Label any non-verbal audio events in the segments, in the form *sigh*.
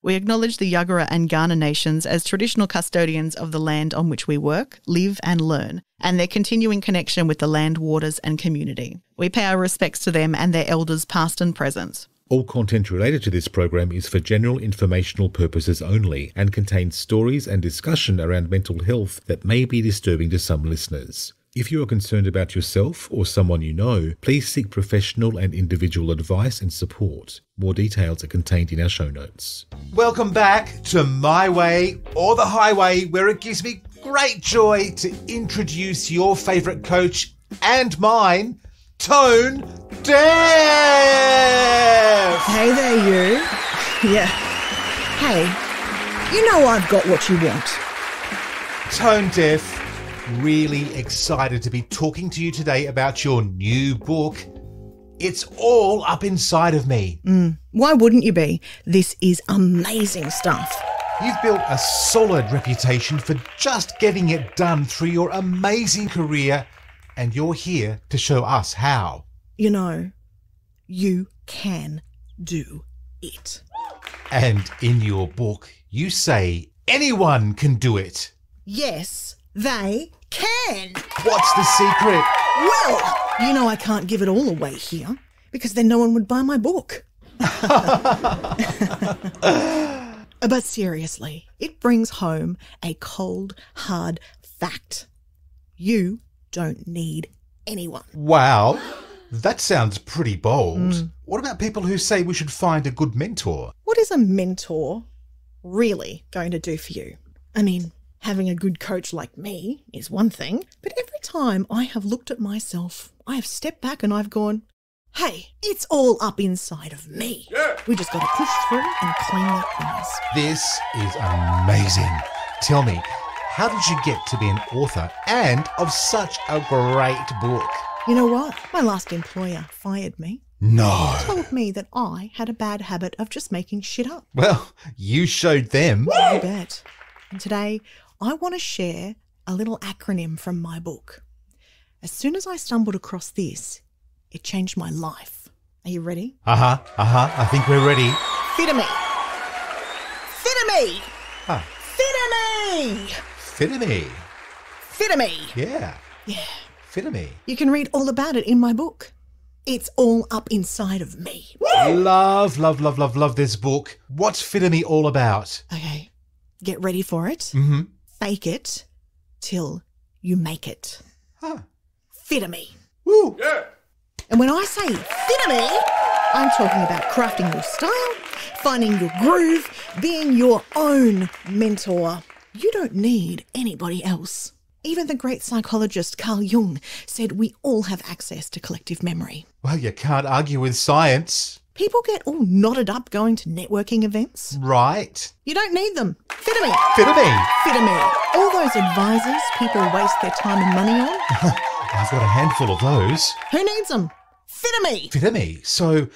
We acknowledge the Yuggera and Ghana nations as traditional custodians of the land on which we work, live, and learn, and their continuing connection with the land, waters, and community. We pay our respects to them and their elders, past and present. All content related to this program is for general informational purposes only and contains stories and discussion around mental health that may be disturbing to some listeners. If you are concerned about yourself or someone you know, please seek professional and individual advice and support. More details are contained in our show notes. Welcome back to My Way or the Highway, where it gives me great joy to introduce your favourite coach and mine, Tone Deaf. Hey there, you. Yeah. Hey, you know I've got what you want. Tone Deaf, really excited to be talking to you today about your new book. It's all up inside of me. Mm. Why wouldn't you be? This is amazing stuff. You've built a solid reputation for just getting it done through your amazing career, and you're here to show us how. You know, you can do it. And in your book, you say anyone can do it. Yes, they can. What's the secret? Well, you know I can't give it all away here because then no one would buy my book. *laughs* but seriously, it brings home a cold, hard fact. You don't need anyone. Wow, that sounds pretty bold. What about people who say we should find a good mentor? What is a mentor really going to do for you? I mean, having a good coach like me is one thing, but every time I have looked at myself, I have stepped back and I've gone, hey, it's all up inside of me. We just got to push through and claim that prize. This is amazing. Tell me, how did you get to be an author and of such a great book? You know what? My last employer fired me. No. Told me that I had a bad habit of just making shit up. Well, you showed them. You bet. And today, I want to share a little acronym from my book. As soon as I stumbled across this, it changed my life. Are you ready? Uh huh, uh huh. I think we're ready. Fitame. Fitame. Ah. Fitame. Fitame. Fitame. Yeah. Yeah. Fitame. You can read all about it in my book. It's all up inside of me. Love, love, love, love, love this book. What's Fitame all about? Okay, get ready for it. Mm-hmm. Fake it till you make it. Huh. Fitame. Woo. And when I say fit of me, I'm talking about crafting your style, finding your groove, being your own mentor. You don't need anybody else. Even the great psychologist Carl Jung said we all have access to collective memory. Well, you can't argue with science, People get all knotted up going to networking events. right? You don't need them. Fitame. Fitame. Fitame. All those advisors people waste their time and money on, *laughs* I've got a handful of those. who needs them? Fitame. Fitame. So,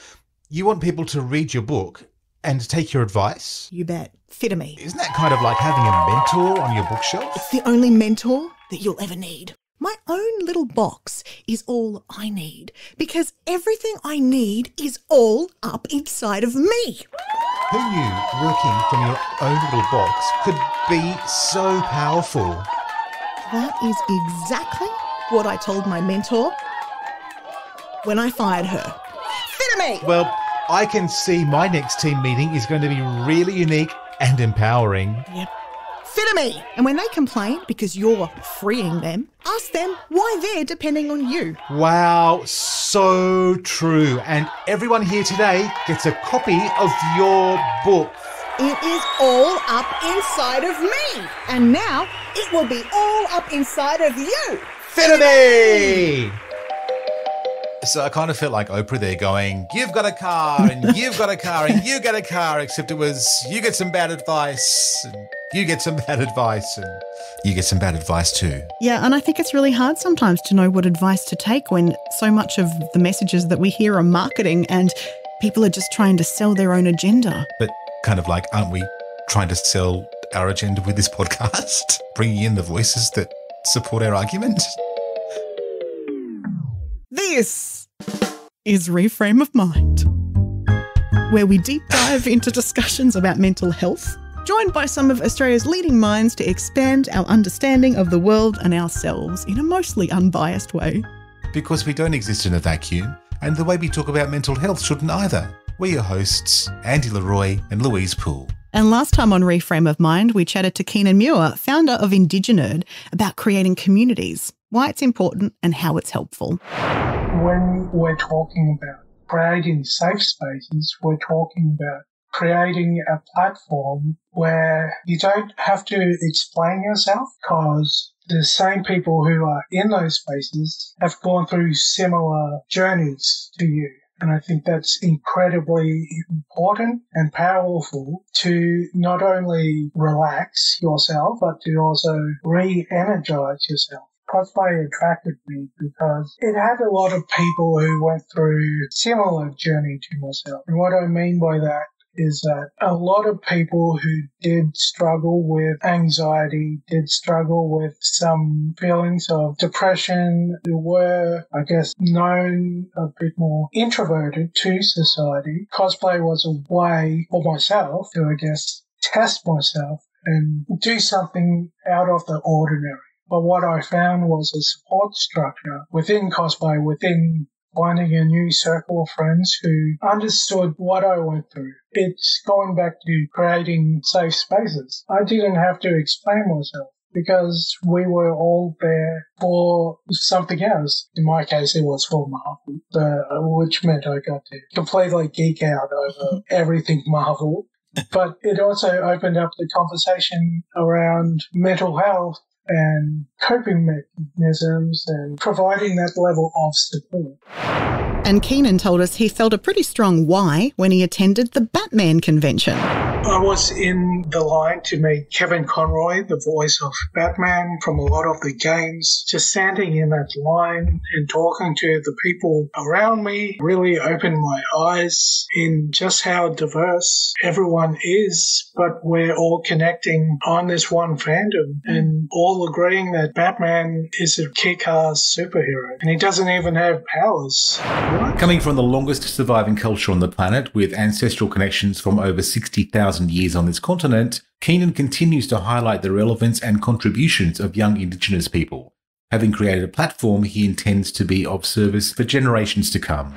you want people to read your book and take your advice? You bet. Fitame. Isn't that kind of like having a mentor on your bookshelf? It's the only mentor that you'll ever need. My own little box is all I need because everything I need is all up inside of me. Who knew working from your own little box could be so powerful? That is exactly what I told my mentor when I fired her. Fitame! Well, I can see my next team meeting is going to be really unique and empowering. Yep. Fitame! And when they complain because you're freeing them, ask them why they're depending on you. Wow, so true. And everyone here today gets a copy of your book. It is all up inside of me. And now it will be all up inside of you. Fitame! So I kind of felt like Oprah there going, You've got a car, and you've got a car, and you get a car, except it was, You get some bad advice, and you get some bad advice, and you get some bad advice too. Yeah, and I think it's really hard sometimes to know what advice to take when so much of the messages that we hear are marketing and people are just trying to sell their own agenda. But kind of like, aren't we trying to sell our agenda with this podcast? *laughs* Bringing in the voices that support our argument? This is Reframe of Mind. where we deep dive into discussions about mental health, joined by some of Australia's leading minds to expand our understanding of the world and ourselves in a mostly unbiased way. Because we don't exist in a vacuum, and the way we talk about mental health shouldn't either. We're your hosts, Andy Leroy and Louise Poole. And last time on Reframe of Mind, we chatted to Cienan Muir, founder of Indiginerd, about creating communities, why it's important, and how it's helpful. When we're talking about creating safe spaces, we're talking about creating a platform where you don't have to explain yourself because the same people who are in those spaces have gone through similar journeys to you. And I think that's incredibly important and powerful to not only relax yourself, but to also re-energize yourself cosplay attracted me because it had a lot of people who went through similar journey to myself. And what I mean by that is that a lot of people who did struggle with anxiety, did struggle with some feelings of depression, were, I guess, known a bit more introverted to society. Cosplay was a way for myself to, I guess, test myself and do something out of the ordinary. But what I found was a support structure within cosplay, within finding a new circle of friends who understood what I went through. It's going back to creating safe spaces. I didn't have to explain myself because we were all there for something else. In my case, it was for Marvel, uh, which meant I got to completely geek out over *laughs* everything Marvel. But it also opened up the conversation around mental health and coping mechanisms and providing that level of support. And Cienan told us he felt a pretty strong why when he attended the Batman convention. I was in the line to meet Kevin Conroy, the voice of Batman from a lot of the games. Just standing in that line and talking to the people around me really opened my eyes in just how diverse everyone is, but we're all connecting on this one fandom and all agreeing that Batman is a kick ass superhero and he doesn't even have powers. Coming from the longest surviving culture on the planet, with ancestral connections from over 60,000 years on this continent, Cienan continues to highlight the relevance and contributions of young Indigenous people. Having created a platform, he intends to be of service for generations to come.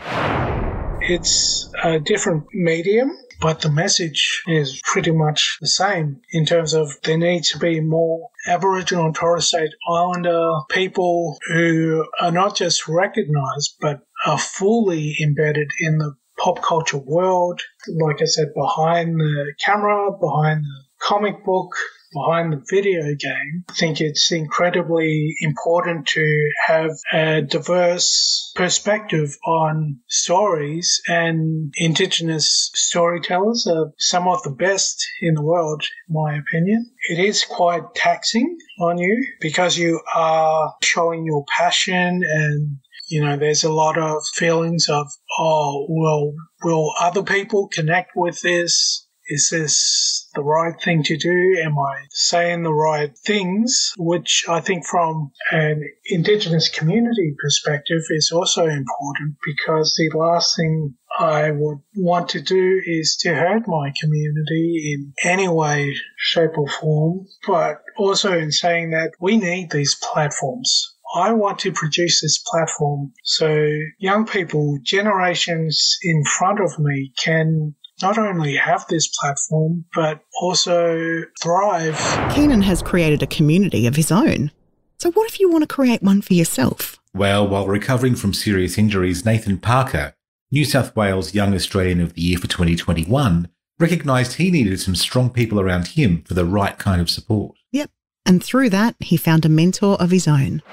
It's a different medium, but the message is pretty much the same in terms of there needs to be more Aboriginal and Torres Strait Islander people who are not just recognised but are fully embedded in the pop culture world. Like I said, behind the camera, behind the comic book, behind the video game. I think it's incredibly important to have a diverse perspective on stories and Indigenous storytellers are some of the best in the world, in my opinion. It is quite taxing on you because you are showing your passion and you know, there's a lot of feelings of, oh, well, will other people connect with this? Is this the right thing to do? Am I saying the right things? Which I think from an Indigenous community perspective is also important because the last thing I would want to do is to hurt my community in any way, shape or form. But also in saying that we need these platforms I want to produce this platform so young people, generations in front of me, can not only have this platform, but also thrive. Cienan has created a community of his own. So, what if you want to create one for yourself? Well, while recovering from serious injuries, Nathan Parker, New South Wales Young Australian of the Year for 2021, recognised he needed some strong people around him for the right kind of support. Yep. And through that, he found a mentor of his own.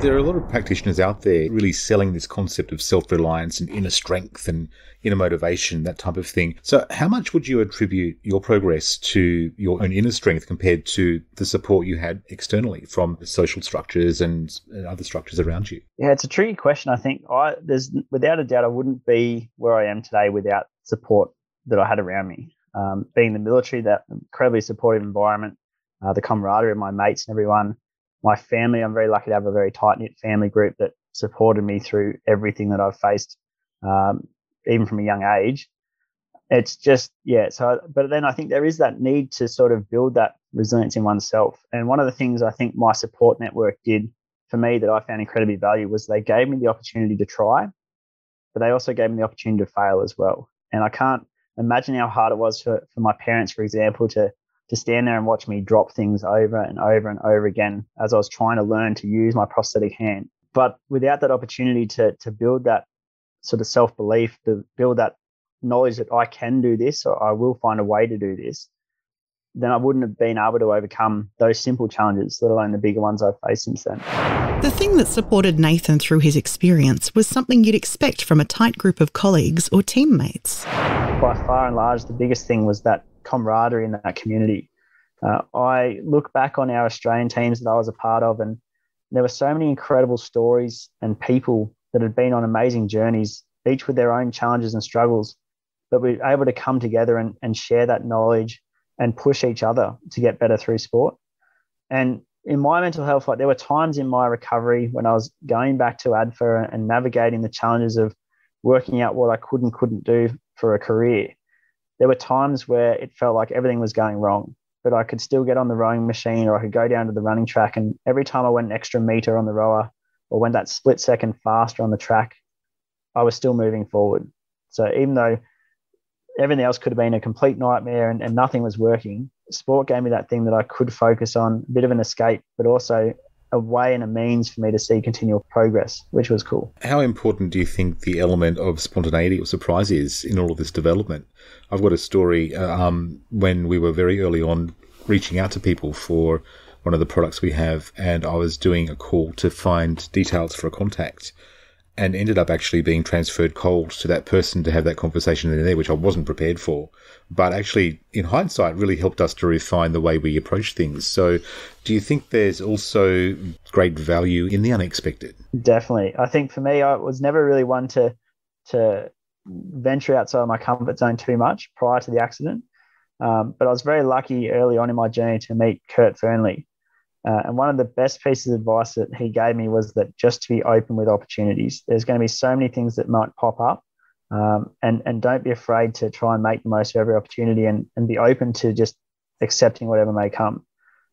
There are a lot of practitioners out there really selling this concept of self reliance and inner strength and inner motivation, that type of thing. So, how much would you attribute your progress to your own inner strength compared to the support you had externally from social structures and other structures around you? Yeah, it's a tricky question. I think I, there's without a doubt, I wouldn't be where I am today without support that I had around me. Um, being in the military, that incredibly supportive environment, uh, the camaraderie of my mates and everyone, my family. I'm very lucky to have a very tight knit family group that supported me through everything that I've faced, um, even from a young age. it's just yeah. So, but then I think there is that need to sort of build that resilience in oneself. And one of the things I think my support network did for me that I found incredibly valuable was they gave me the opportunity to try, but they also gave me the opportunity to fail as well. And I can't imagine how hard it was for, for my parents, for example, to to stand there and watch me drop things over and over and over again as I was trying to learn to use my prosthetic hand. But without that opportunity to to build that sort of self belief, to build that knowledge that I can do this or I will find a way to do this, then I wouldn't have been able to overcome those simple challenges, let alone the bigger ones I've faced since then. The thing that supported Nathan through his experience was something you'd expect from a tight group of colleagues or teammates. By far and large, the biggest thing was that camaraderie in that community. Uh, I look back on our Australian teams that I was a part of, and there were so many incredible stories and people that had been on amazing journeys, each with their own challenges and struggles, but we were able to come together and, and share that knowledge and push each other to get better through sport. And in my mental health, like there were times in my recovery when I was going back to ADFA and navigating the challenges of working out what I could and couldn't do for a career. There were times where it felt like everything was going wrong, but I could still get on the rowing machine or I could go down to the running track. And every time I went an extra meter on the rower or went that split second faster on the track, I was still moving forward. So even though everything else could have been a complete nightmare and, and nothing was working. Sport gave me that thing that I could focus on, a bit of an escape, but also a way and a means for me to see continual progress, which was cool. How important do you think the element of spontaneity or surprise is in all of this development? I've got a story uh, um, when we were very early on reaching out to people for one of the products we have, and I was doing a call to find details for a contact and ended up actually being transferred cold to that person to have that conversation in there, which I wasn't prepared for. But actually, in hindsight, really helped us to refine the way we approach things. So, do you think there's also great value in the unexpected? Definitely. I think for me, I was never really one to to venture outside of my comfort zone too much prior to the accident. Um, but I was very lucky early on in my journey to meet Kurt Fearnley, uh, and one of the best pieces of advice that he gave me was that just to be open with opportunities. There's going to be so many things that might pop up, um, and and don't be afraid to try and make the most of every opportunity, and and be open to just accepting whatever may come.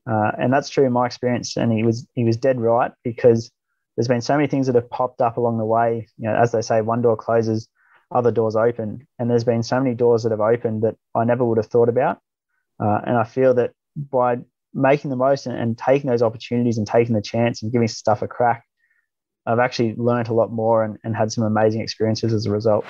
Uh, and that's true in my experience. And he was he was dead right because there's been so many things that have popped up along the way. You know, as they say, one door closes, other doors open, and there's been so many doors that have opened that I never would have thought about. Uh, and I feel that by making the most and, and, taking those opportunities and taking the chance and giving stuff a crack, I've actually learned a lot more and, and had some amazing experiences as a result.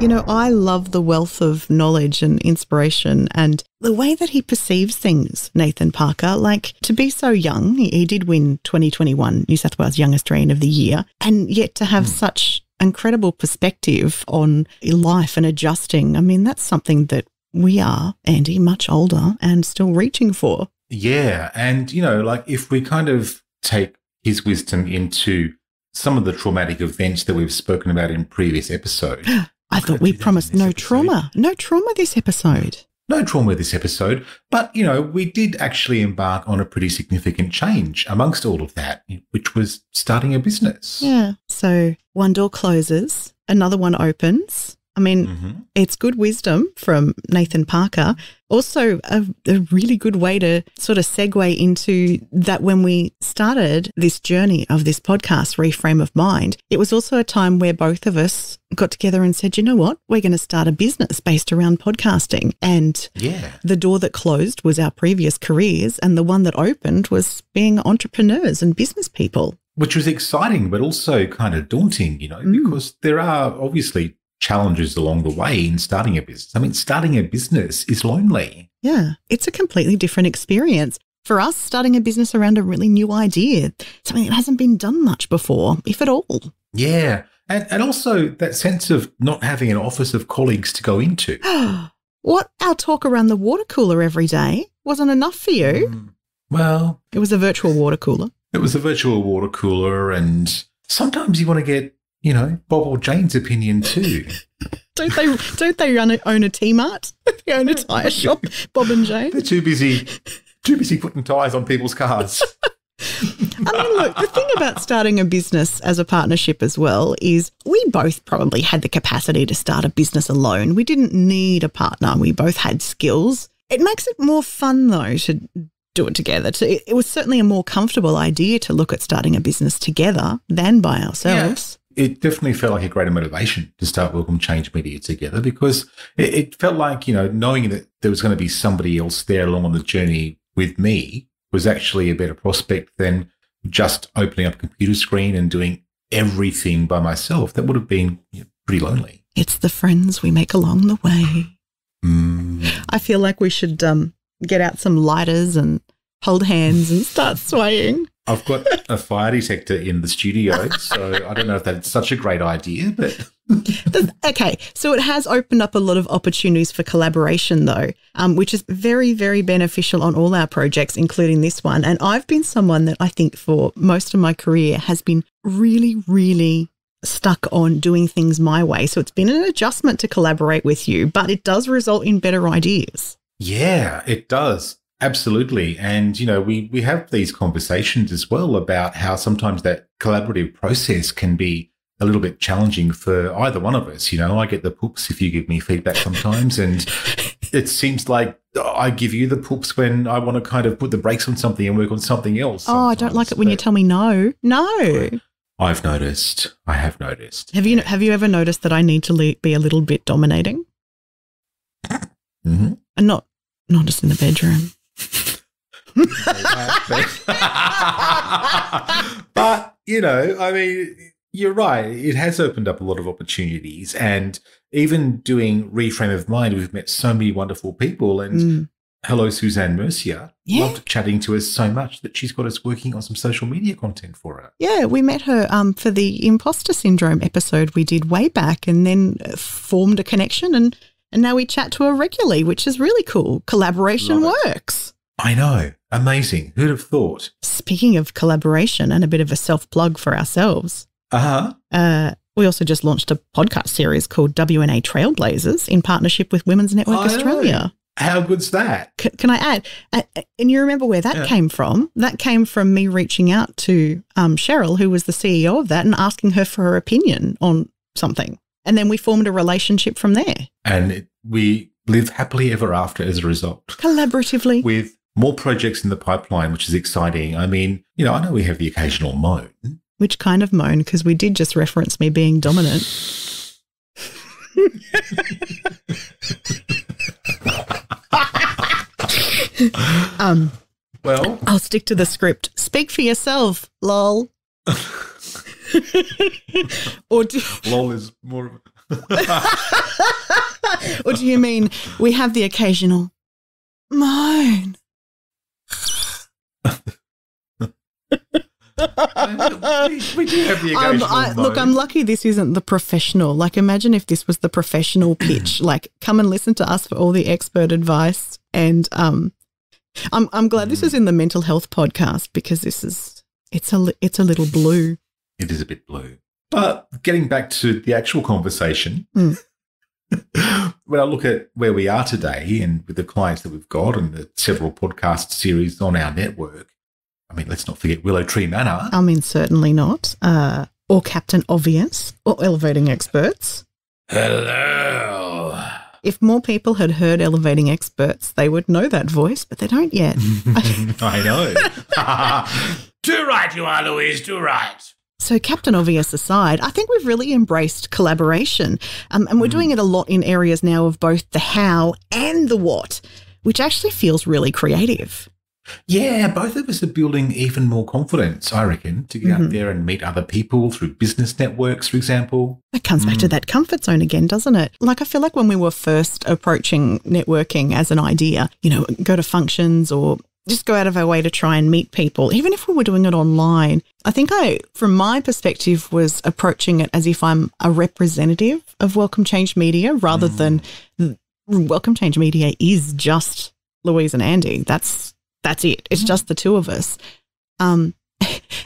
You know, I love the wealth of knowledge and inspiration and the way that he perceives things, Nathan Parker. Like to be so young, he, did win 2021 New South Wales Young Australian of the Year, and yet to have mm. such incredible perspective on life and adjusting. I mean, that's something that we are, Andy, much older and still reaching for. Yeah. And, you know, like if we kind of take his wisdom into some of the traumatic events that we've spoken about in previous episodes. *gasps* I thought we promised no episode. trauma. No trauma this episode. No trauma this episode. But, you know, we did actually embark on a pretty significant change amongst all of that, which was starting a business. Yeah. So one door closes, another one opens. I mean, mm-hmm. it's good wisdom from Nathan Parker. Also, a, a, really good way to sort of segue into that when we started this journey of this podcast, Reframe of Mind, it was also a time where both of us got together and said, you know what, we're going to start a business based around podcasting. And yeah. the door that closed was our previous careers, and the one that opened was being entrepreneurs and business people which was exciting, but also kind of daunting, you know, mm. because there are obviously challenges along the way in starting a business. I mean, starting a business is lonely. Yeah, it's a completely different experience. For us, starting a business around a really new idea, something that hasn't been done much before, if at all. Yeah. And, and also that sense of not having an office of colleagues to go into. *gasps* what? Our talk around the water cooler every day wasn't enough for you? Mm, well, it was a virtual water cooler. It was a virtual water cooler. And sometimes you want to get you know, Bob or Jane's opinion too. *laughs* don't they? Don't they run a, own a T Mart? *laughs* they own a tyre shop. Bob and Jane. They're too busy, too busy putting tyres on people's cars. *laughs* I mean, look, the thing about starting a business as a partnership as well is we both probably had the capacity to start a business alone. We didn't need a partner. We both had skills. It makes it more fun though to do it together. To, it was certainly a more comfortable idea to look at starting a business together than by ourselves. It definitely felt like a greater motivation to start Welcome Change Media together because it, it felt like, you know, knowing that there was going to be somebody else there along on the journey with me was actually a better prospect than just opening up a computer screen and doing everything by myself. That would have been you know, pretty lonely. It's the friends we make along the way. Mm. I feel like we should um, get out some lighters and hold hands and start swaying. I've got a fire detector in the studio, so I don't know if that's such a great idea, but *laughs* okay, so it has opened up a lot of opportunities for collaboration, though, um, which is very, very beneficial on all our projects, including this one. And I've been someone that I think for most of my career has been really, really stuck on doing things my way. So it's been an adjustment to collaborate with you, but it does result in better ideas. Yeah, it does. Absolutely. And, you know, we, we have these conversations as well about how sometimes that collaborative process can be a little bit challenging for either one of us. You know, I get the poops if you give me feedback sometimes. and it seems like I give you the poops when I want to kind of put the brakes on something and work on something else. Oh, I don't like it when you tell me no. No. I've noticed. I have noticed. Have you have you ever noticed that I need to le- be a little bit dominating? Mm-hmm. And not not just in the bedroom. *laughs* but you know, I mean, you're right. It has opened up a lot of opportunities, and even doing reframe of mind, we've met so many wonderful people. And Mm. hello, Suzanne Mercier. Yeah. Loved chatting to us so much that she's got us working on some social media content for her. Yeah, we met her um, for the imposter syndrome episode we did way back, and then uh, formed a connection, and and now we chat to her regularly, which is really cool. Collaboration Love works. I know, amazing. Who'd have thought? Speaking of collaboration, and a bit of a self plug for ourselves, Uh huh. uh, we also just launched a podcast series called WNA Trailblazers in partnership with Women's Network I know. Australia. How good's that? C- can I add? Uh, and you remember where that Yeah. came from? That came from me reaching out to um, Cheryl, who was the CEO of that, and asking her for her opinion on something. And then we formed a relationship from there, And it, we live happily ever after as a result. collaboratively. with more projects in the pipeline, which is exciting. I mean, you know, I know we have the occasional moan. Which kind of moan? Because we did just reference me being dominant. *laughs* um, Well, I'll stick to the script. Speak for yourself, lol. *laughs* or do, lol is more of *laughs* or do you mean we have the occasional moan? We, we do have the Um, I, look. I'm lucky this isn't the professional. Like, imagine if this was the professional *clears throat* pitch. like, come and listen to us for all the expert advice. And um, I'm I'm glad this is in the mental health podcast because this is it's a it's a little blue. It is a bit blue. But getting back to the actual conversation, Mm. When I look at where we are today and with the clients that we've got and the several podcast series on our network, I mean, let's not forget Willow Tree Manor. I mean, certainly not. Uh, or Captain Obvious or Elevating Experts. Hello. If more people had heard Elevating Experts, they would know that voice, but they don't yet. *laughs* I know. *laughs* too right you are, Louise, too right. So, Captain Obvious aside, I think we've really embraced collaboration. Um, and we're Mm. doing it a lot in areas now of both the how and the what, which actually feels really creative. Yeah, both of us are building even more confidence, I reckon, to get Mhm. out there and meet other people through business networks, for example. That comes back to Mm. that comfort zone again, doesn't it? Like, I feel like when we were first approaching networking as an idea, you know, go to functions or just go out of our way to try and meet people, even if we were doing it online. I think I, from my perspective, was approaching it as if I'm a representative of Welcome Change Media rather hmm. than mm, Welcome Change Media is just Louise and Andy. That's that's it. It's hmm. just the two of us. Um,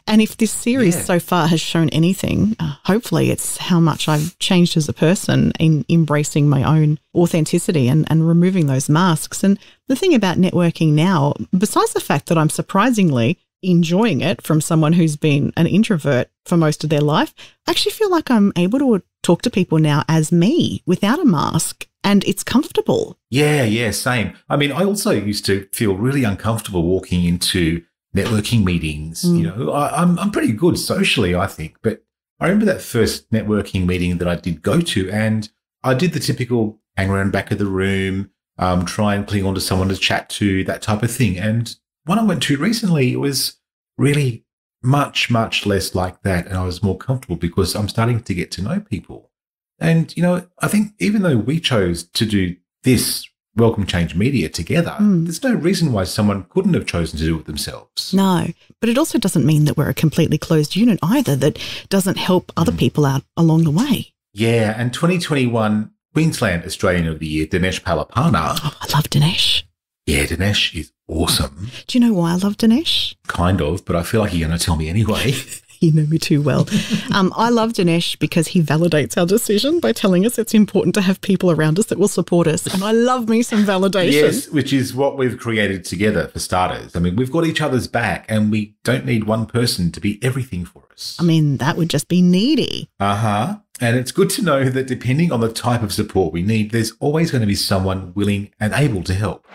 and if this series Yeah. so far has shown anything, uh, hopefully it's how much I've changed as a person in embracing my own authenticity and, and removing those masks. And the thing about networking now, besides the fact that I'm surprisingly enjoying it from someone who's been an introvert for most of their life, I actually feel like I'm able to talk to people now as me without a mask and it's comfortable. Yeah, yeah, same. I mean, I also used to feel really uncomfortable walking into networking meetings. Mm. You know, I, I'm I'm pretty good socially, I think, but I remember that first networking meeting that I did go to, and I did the typical hang around back of the room, um, try and cling on to someone to chat to, that type of thing. And one I went to recently, it was really much, much less like that. And I was more comfortable because I'm starting to get to know people. And, you know, I think even though we chose to do this Welcome Change Media together, mm. there's no reason why someone couldn't have chosen to do it themselves. No, but it also doesn't mean that we're a completely closed unit either that doesn't help other mm. people out along the way. Yeah, and 2021 Queensland Australian of the Year, Dinesh Palapana. *gasps* Oh, I love Dinesh. Yeah, Dinesh is awesome. Do you know why I love Dinesh? Kind of, but I feel like you're going to tell me anyway. *laughs* you know me too well. *laughs* Um, I love Dinesh because he validates our decision by telling us it's important to have people around us that will support us. And I love me some validation. Yes, which is what we've created together for starters. I mean, we've got each other's back and we don't need one person to be everything for us. I mean, that would just be needy. Uh huh. And it's good to know that depending on the type of support we need, there's always going to be someone willing and able to help.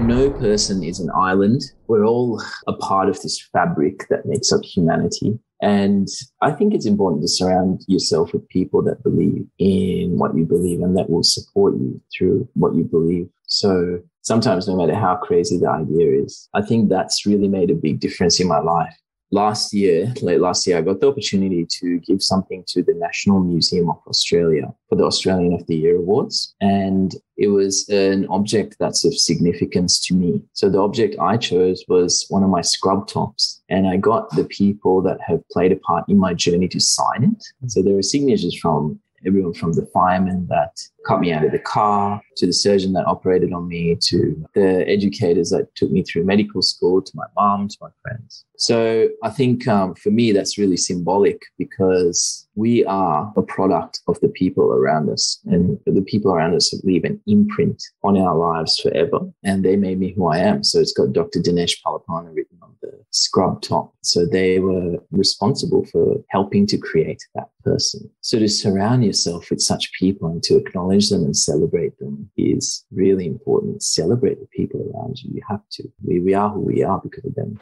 No person is an island. We're all a part of this fabric that makes up humanity. And I think it's important to surround yourself with people that believe in what you believe and that will support you through what you believe. So sometimes, no matter how crazy the idea is, I think that's really made a big difference in my life last year, late last year, I got the opportunity to give something to the National Museum of Australia for the Australian of the Year Awards. And it was an object that's of significance to me. So the object I chose was one of my scrub tops. And I got the people that have played a part in my journey to sign it. So there are signatures from everyone from the fireman that cut me out of the car to the surgeon that operated on me to the educators that took me through medical school to my mom to my friends. So i think um, for me that's really symbolic because we are a product of the people around us and the people around us leave an imprint on our lives forever and they made me who i am. So it's got dr dinesh palapana written on the scrub top. So they were responsible for helping to create that person. So to surround yourself with such people and to acknowledge acknowledge them and celebrate them is really important. Celebrate the people around you. You have to. We, we are who we are because of them.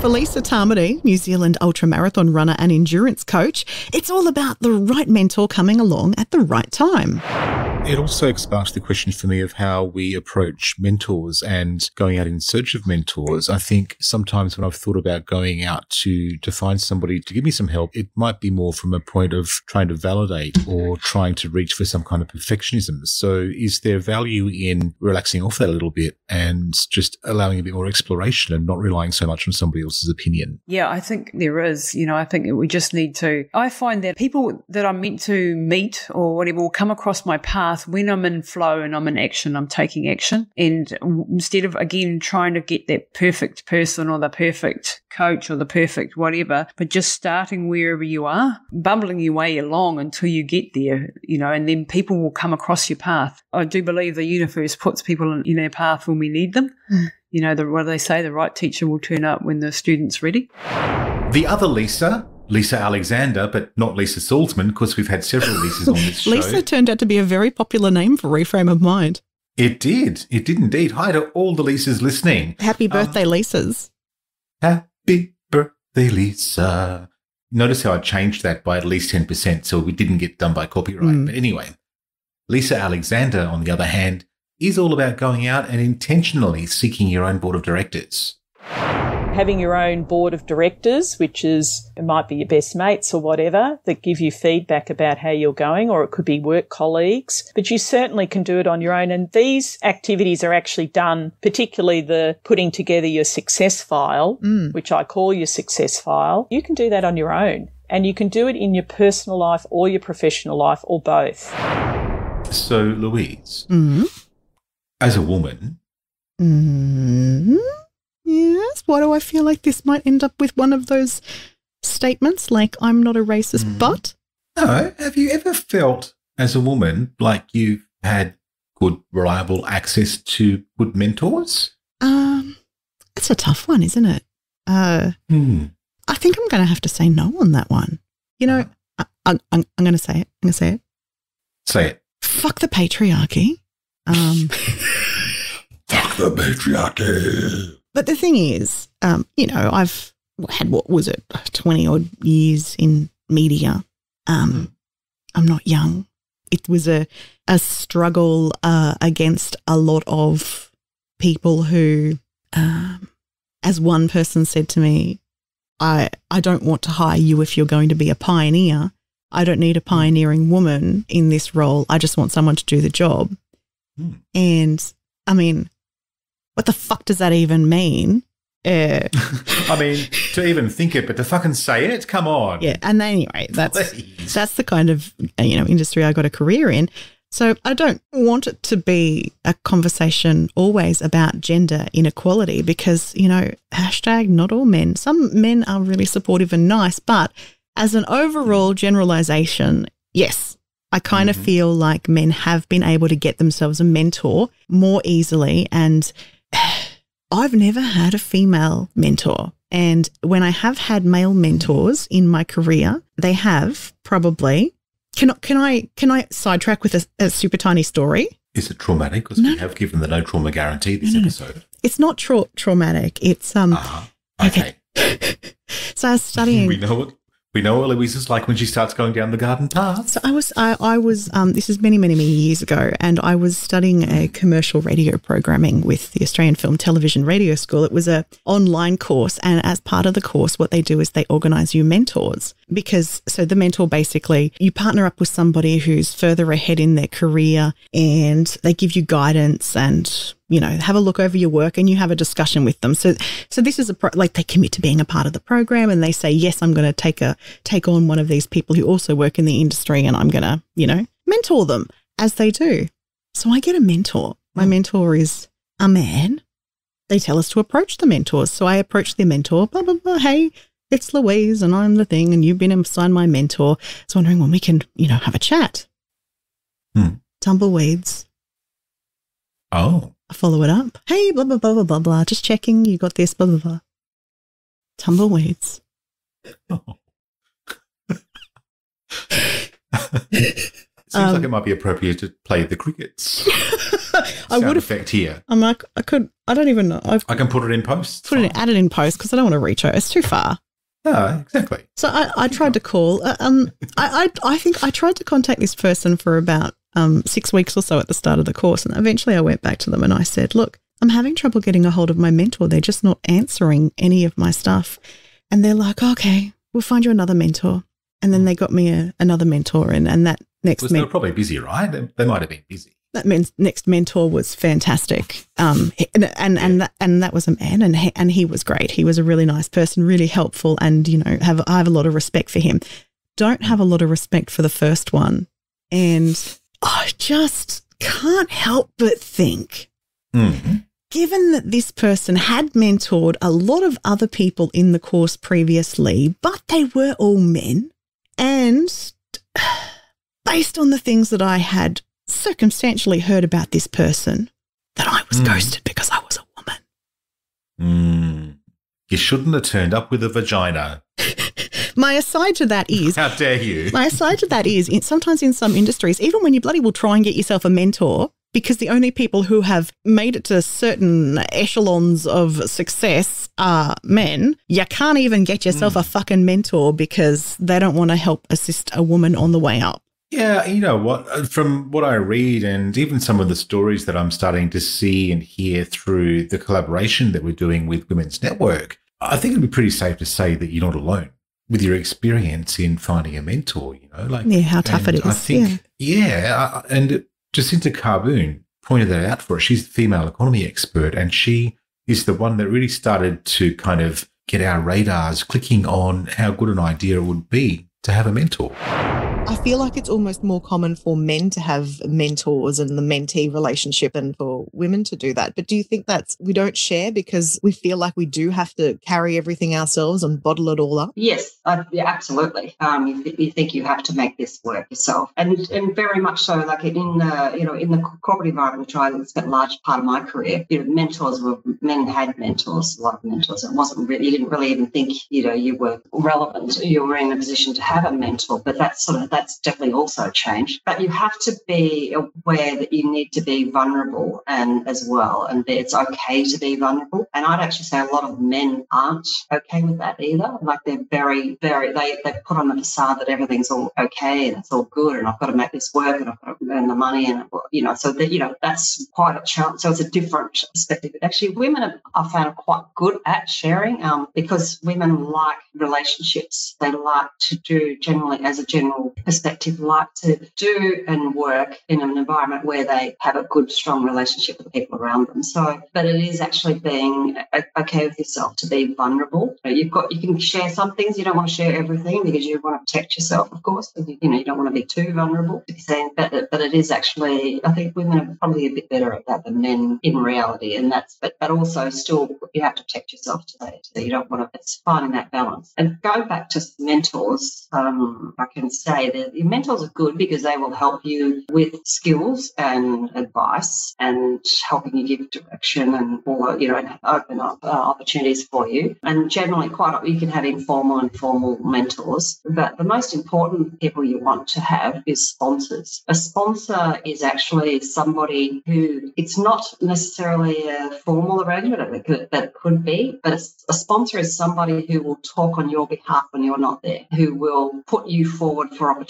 For Lisa Tamati, New Zealand ultramarathon runner and endurance coach, it's all about the right mentor coming along at the right time. It also sparks the question for me of how we approach mentors and going out in search of mentors. I think sometimes when I've thought about going out to, to find somebody to give me some help, it might be more from a point of trying to validate or mm-hmm. trying to reach for some kind of perfectionism. So is there value in relaxing off that a little bit and just allowing a bit more exploration and not relying so much on somebody else's opinion? Yeah, I think there is. You know, I think we just need to. I find that people that I'm meant to meet or whatever will come across my path path, when I'm in flow and I'm in action, I'm taking action. And instead of, again, trying to get that perfect person or the perfect coach or the perfect whatever, but just starting wherever you are, bumbling your way along until you get there, you know, and then people will come across your path. I do believe the universe puts people in, in our path when we need them. Mm. You know, the, what do they say? The right teacher will turn up when the student's ready. The other Lisa Lisa Alexander, but not Lisa Salzman, because we've had several Lisas on this *laughs* show. Lisa turned out to be a very popular name for Reframe of Mind. It did. It did indeed. Hi to all the Lisas listening. Happy um, birthday, um, Lisas. Happy birthday, Lisa. Notice how I changed that by at least 10%, so we didn't get done by copyright. Mm. But anyway, Lisa Alexander, on the other hand, is all about going out and intentionally seeking your own board of directors having your own board of directors, which is, it might be your best mates or whatever, that give you feedback about how you're going, or it could be work colleagues, but you certainly can do it on your own. And these activities are actually done, particularly the putting together your success file, mm. which I call your success file. You can do that on your own. And you can do it in your personal life or your professional life or both. So, Louise, mm-hmm. as a woman, mm-hmm. Yes. Why do I feel like this might end up with one of those statements like I'm not a racist, mm. but? No. Have you ever felt as a woman like you've had good, reliable access to good mentors? Um, it's a tough one, isn't it? Uh, Hmm. I think I'm going to have to say no on that one. You know, I, I, I'm, I'm going to say it. I'm going to say it. Say it. Fuck the patriarchy. Um, *laughs* Fuck the patriarchy. But the thing is, um, you know, I've had what was it, twenty odd years in media. Um, I'm not young. It was a a struggle uh, against a lot of people who, um, as one person said to me, I I don't want to hire you if you're going to be a pioneer. I don't need a pioneering woman in this role. I just want someone to do the job. Hmm. And I mean, what the fuck does that even mean? Uh, *laughs* I mean, to even think it, but to fucking say it, come on. yeah. And anyway, that's Please. that's the kind of you know industry I got a career in. So I don't want it to be a conversation always about gender inequality because you know hashtag not all men. Some men are really supportive and nice, but as an overall generalization, yes, I kind of feel like men have been able to get themselves a mentor more easily and. I've never had a female mentor. And when I have had male mentors in my career, they have probably. Can, I- can I can I sidetrack with a, a super tiny story? Is it traumatic? Because No. we have given the no trauma guarantee this No, no, episode. It's not tra- traumatic. It's um. Uh-huh. Okay. *laughs* so I was studying. *laughs* we know what we know what Louise is like when she starts going down the garden path. So I was, I, I was, um, this is many, many, many years ago, and I was studying a commercial radio programming with the Australian Film Television Radio School. It was a online course, and as part of the course, what they do is they organise you mentors because so the mentor basically you partner up with somebody who's further ahead in their career, and they give you guidance and you know have a look over your work and you have a discussion with them. So so this is a pro- like they commit to being a part of the program and they say yes i'm going to take a take on one of these people who also work in the industry and i'm going to you know mentor them as they do. So i get a mentor. My hmm. mentor is a man. They tell us to approach the mentors. So i approach the mentor blah blah blah hey it's louise and i'm the thing and you've been assigned my mentor i was wondering when we can you know have a chat Hmm. tumbleweeds Oh. I follow it up. Hey, blah, blah, blah, blah, blah, blah. Just checking you got this, blah, blah, blah. Tumbleweeds. Oh. *laughs* Seems Um, like it might be appropriate to play the crickets. *laughs* I would have, effect here. I'm like, I could, I don't even know. I've I can put it in post. Put it, add it in post because I don't want to reach her. It's too far. No, exactly. So I, I tried to call. Uh, um, I, I, I think I tried to contact this person for about um, six weeks or so at the start of the course, and eventually I went back to them and I said, "Look, I'm having trouble getting a hold of my mentor. They're just not answering any of my stuff." And they're like, "Okay, we'll find you another mentor." And then they got me a, another mentor, and, and that next Because they men- were probably busy, right? They, they might have been busy. That men- next mentor was fantastic. Um, and and and that, and that was a man, and he, and he was great. He was a really nice person, really helpful, and you know, have I have a lot of respect for him. Don't have a lot of respect for the first one, and I just can't help but think. Mm. Given that this person had mentored a lot of other people in the course previously, but they were all men, and *sighs* based on the things that I had circumstantially heard about this person, that I was Hmm. ghosted because I was a woman. Mm. You shouldn't have turned up with a vagina. *laughs* My aside to that is, How dare you? *laughs* my aside to that is, in, sometimes in some industries, even when you bloody will try and get yourself a mentor, because the only people who have made it to certain echelons of success are men, you can't even get yourself a fucking mentor because they don't want to help assist a woman on the way up. Yeah, you know what? uh, From what I read, and even some of the stories that I'm starting to see and hear through the collaboration that we're doing with Women's Network, I think it'd be pretty safe to say that you're not alone with your experience in finding a mentor. You know, like Yeah, how tough it is. I think, yeah, uh, and Jacinta Carboon pointed that out for us. She's the female economy expert, and she is the one that really started to kind of get our radars clicking on how good an idea it would be to have a mentor. I feel like it's almost more common for men to have mentors and the mentee relationship and for women to do that. But do you think that's we don't share because we feel like we do have to carry everything ourselves and bottle it all up? Yes, yeah, absolutely. Um, you, th- you, think you have to make this work yourself, and and very much so. Like in the you know in the corporate environment, which I spent a large part of my career, you know, mentors were men had mentors, a lot of mentors. It wasn't really you didn't really even think you know you were relevant. You were in a position to have a mentor, but that's sort of that's definitely also changed. But you have to be aware that you need to be vulnerable and as well, and it's okay to be vulnerable. And I'd actually say a lot of men aren't okay with that either. Like they're very, very they they put on the facade that everything's all okay and it's all good, and I've got to make this work and I've got to earn the money, and you know, so that you know that's quite a challenge. So it's a different perspective. Actually, women I found are quite good at sharing um, because women like relationships. They like to do generally as a general perspective, like to do and work in an environment where they have a good, strong relationship with the people around them. So, but it is actually being okay with yourself to be vulnerable. You've got, you can share some things. You don't want to share everything because you want to protect yourself, of course. You, you know, you don't want to be too vulnerable. But, but it is actually, I think women are probably a bit better at that than men in reality. And that's, but, but also still, you have to protect yourself today. So you don't want to, it's finding that balance. And going back to mentors, um, I can say your mentors are good because they will help you with skills and advice and helping you give direction and or you know open up uh, opportunities for you. And generally, quite you can have informal and formal mentors, but the most important people you want to have is sponsors. A sponsor is actually somebody who it's not necessarily a formal arrangement that could, that could be, but a sponsor is somebody who will talk on your behalf when you're not there, who will put you forward for opportunities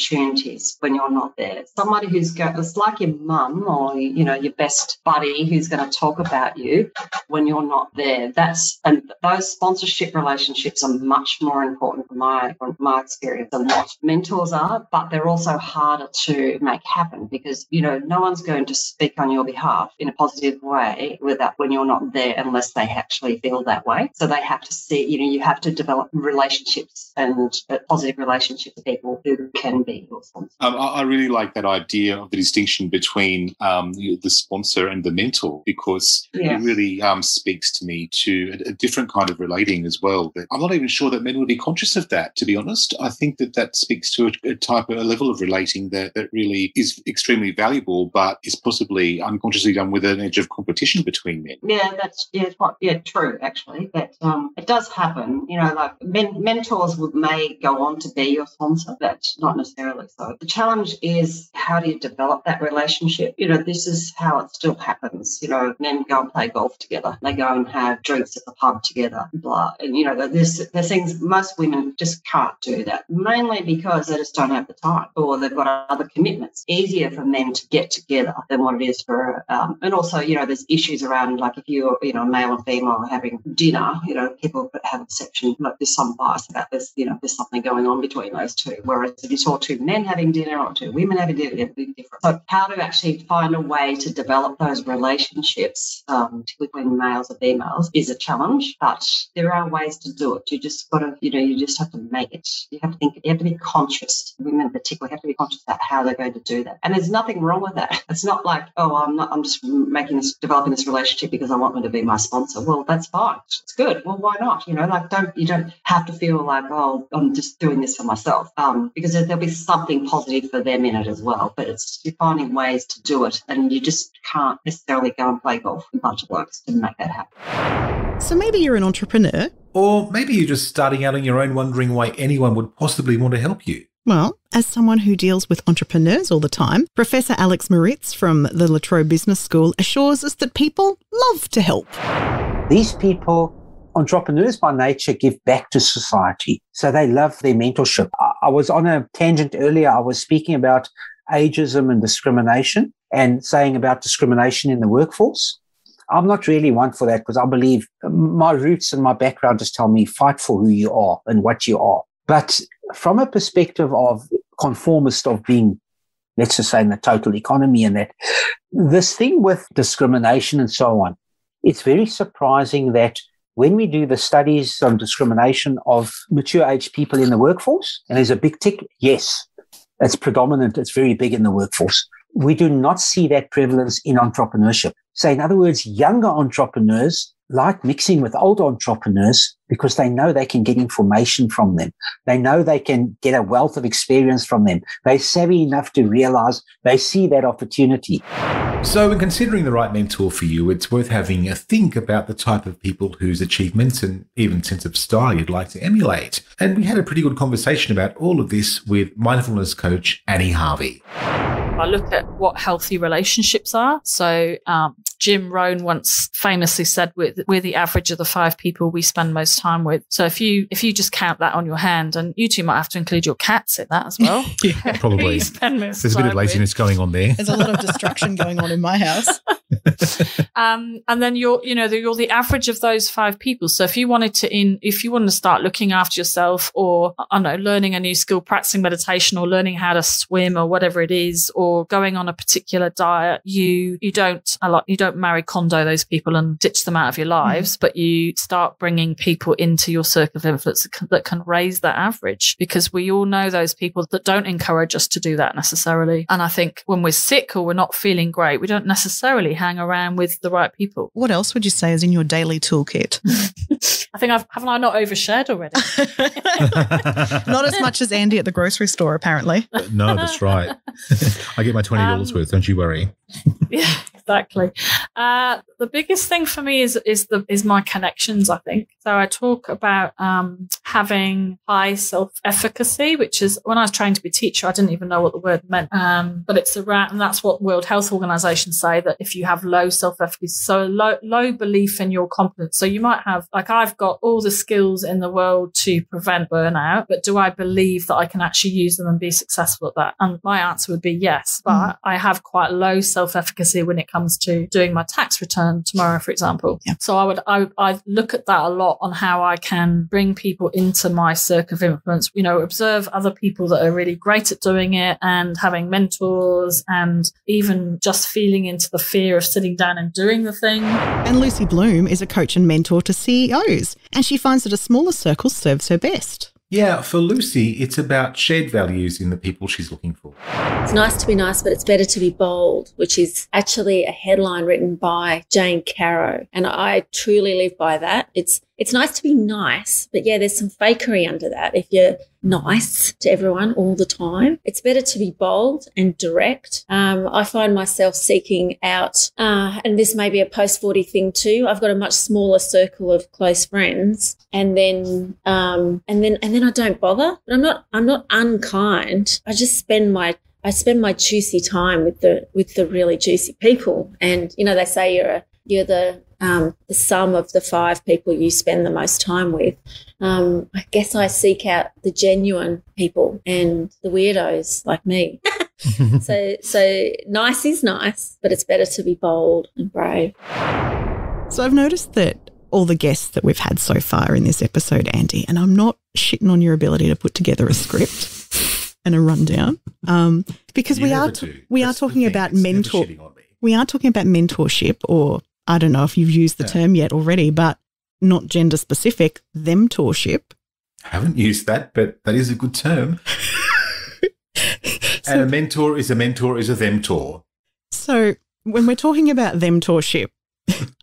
when you're not there. Somebody who's going, it's like your mum or, you know, your best buddy who's going to talk about you when you're not there. That's, and those sponsorship relationships are much more important from my, from my experience than what mentors are, but they're also harder to make happen because, you know, no one's going to speak on your behalf in a positive way without when you're not there unless they actually feel that way. So they have to see, you know, you have to develop relationships and uh, positive relationships with people who can be your sponsor. Um, I, really like that idea of the distinction between um, the sponsor and the mentor because it really um, speaks to me to a, a, different kind of relating as well. But I'm not even sure that men would be conscious of that, to be honest. I think that that speaks to a, a type, of, a level of relating that, that really is extremely valuable, but is possibly unconsciously done with an edge of competition between men. Yeah, that's yeah, quite, yeah, true actually. That um, it does happen. You know, like men, mentors would, may go on to be your sponsor, but not necessarily so. The challenge is how do you develop that relationship? You know, this is how it still happens. You know, men go and play golf together. They go and have drinks at the pub together, blah. And, you know, there's, there's things most women just can't do that, mainly because they just don't have the time or they've got other commitments. Easier for men to get together than what it is for, um, and also, you know, there's issues around like if you're, you know, male and female having dinner, you know, people have a perception like there's some bias about this, you know, there's something going on between those two. Whereas if you two men having dinner or two women having dinner, it'd be different. So how to actually find a way to develop those relationships, um, between males and females, is a challenge. But there are ways to do it. You just got to, you know, you just have to make it. You have to think. You have to be conscious. Women particularly have to be conscious about how they're going to do that. And there's nothing wrong with that. It's not like, oh, I'm not. I'm just making this, developing this relationship because I want them to be my sponsor. Well, that's fine. It's good. Well, why not? You know, like don't you don't have to feel like, oh, I'm just doing this for myself. Um, because there'll be something positive for them in it as well. But it's you're finding ways to do it, and you just can't necessarily go and play golf with a bunch of blokes to make that happen. So maybe you're an entrepreneur. Or maybe you're just starting out on your own, wondering why anyone would possibly want to help you. Well, as someone who deals with entrepreneurs all the time, Professor Alex Maritz from the La Trobe Business School assures us that people love to help. These people entrepreneurs by nature give back to society. So they love their mentorship. I was on a tangent earlier. I was speaking about ageism and discrimination and saying about discrimination in the workforce. I'm not really one for that because I believe my roots and my background just tell me fight for who you are and what you are. But from a perspective of conformist of being, let's just say in the total economy and that, this thing with discrimination and so on, it's very surprising that when we do the studies on discrimination of mature age people in the workforce, and there's a big tick, yes, It's predominant. It's very big in the workforce. We do not see that prevalence in entrepreneurship. So in other words, younger entrepreneurs like mixing with older entrepreneurs because they know they can get information from them. They know they can get a wealth of experience from them. They're savvy enough to realize they see that opportunity. So, in considering the right mentor for you, it's worth having a think about the type of people whose achievements and even sense of style you'd like to emulate. And we had a pretty good conversation about all of this with mindfulness coach Annie Harvey. I look at what healthy relationships are. So, um, Jim Rohn once famously said, we're, we're the average of the five people we spend most time with. So if you, if you just count that on your hand and you two might have to include your cats in that as well. *laughs* yeah, probably. *laughs* There's a bit of laziness with. going on there. There's a lot of distraction going on in my house. *laughs* um, and then you're, you know, you're the average of those five people. So if you wanted to in, if you wanted to start looking after yourself or, I don't know, learning a new skill, practicing meditation or learning how to swim or whatever it is, or going on a particular diet, you, you don't, a lot, you don't Marie Kondo those people and ditch them out of your lives, mm. but you start bringing people into your circle of influence that can, that can raise that average because we all know those people that don't encourage us to do that necessarily. And I think when we're sick or we're not feeling great, we don't necessarily hang around with the right people. What else would you say is in your daily toolkit? *laughs* I think I've haven't I not overshared already? *laughs* not as much as Andy at the grocery store, apparently. no, that's right. *laughs* I get my twenty dollars um, worth. Don't you worry. yeah, exactly. Uh, the biggest thing for me is is the is my connections. I think so. I talk about um, having high self efficacy, which is when I was trying to be a teacher, I didn't even know what the word meant. Um, but it's around, and that's what World Health Organizations say that if you have low self efficacy, so low low belief in your competence, so you might have like I've got all the skills in the world to prevent burnout, but do I believe that I can actually use them and be successful at that? And my answer would be yes, but mm. I have quite low self efficacy when it comes to doing my tax return tomorrow, for example. Yeah. So I would, I, I look at that a lot on how I can bring people into my circle of influence, you know, observe other people that are really great at doing it and having mentors and even just feeling into the fear of sitting down and doing the thing. And Lucy Bloom is a coach and mentor to CEOs, and she finds that a smaller circle serves her best. Yeah, for Lucy, it's about shared values in the people she's looking for. It's nice to be nice, but it's better to be bold, which is actually a headline written by Jane Caro. And I truly live by that. It's it's nice to be nice, but yeah, there's some fakery under that. If you're nice to everyone all the time, it's better to be bold and direct. Um, I find myself seeking out, uh, and this may be a post 40 thing too. I've got a much smaller circle of close friends and then, um, and then, and then I don't bother, but I'm not, I'm not unkind. I just spend my I spend my juicy time with the with the really juicy people. And you know, they say you're a you're the um, the sum of the five people you spend the most time with. Um, I guess I seek out the genuine people and the weirdos like me. *laughs* so, so nice is nice, but it's better to be bold and brave. So I've noticed that all the guests that we've had so far in this episode, Andy, and I'm not shitting on your ability to put together a script *laughs* and a rundown, um, because you we are t- we That's are talking about mentor. We are talking about mentorship or I don't know if you've used the yeah. term yet already, but not gender specific, themtorship. I haven't used that, but that is a good term. so, *laughs* and a mentor is a mentor is a themtor. So when we're talking about themtorship,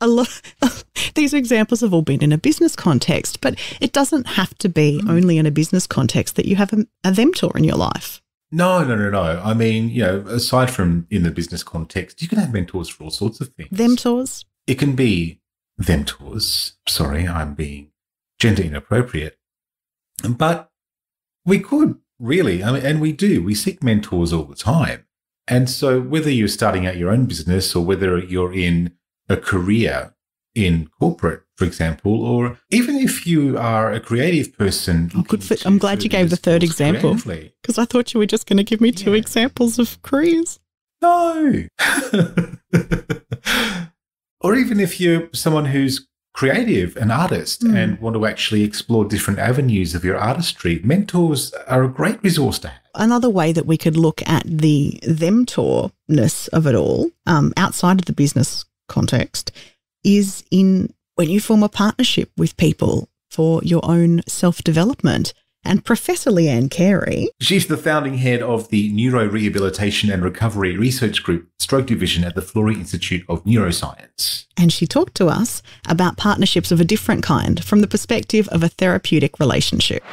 a lot *laughs* these examples have all been in a business context, but it doesn't have to be mm. only in a business context that you have a, a themtor in your life. No, no, no, no. I mean, you know, aside from in the business context, you can have mentors for all sorts of things. Themtors? It can be themtors. Sorry, I'm being gender inappropriate. But we could really, I mean, and we do, we seek mentors all the time. And so whether you're starting out your own business or whether you're in a career in corporate, for example, or even if you are a creative person. Oh, good for, I'm glad you gave the third example because I thought you were just going to give me two yeah. examples of careers. No. *laughs* or even if you're someone who's creative, an artist, mm. and want to actually explore different avenues of your artistry, mentors are a great resource to have. Another way that we could look at the themtorness of it all um, outside of the business context is in when you form a partnership with people for your own self development. And Professor Leeanne Carey. She's the founding head of the Neuro Rehabilitation and Recovery Research Group Stroke Division at the Florey Institute of Neuroscience. And she talked to us about partnerships of a different kind from the perspective of a therapeutic relationship.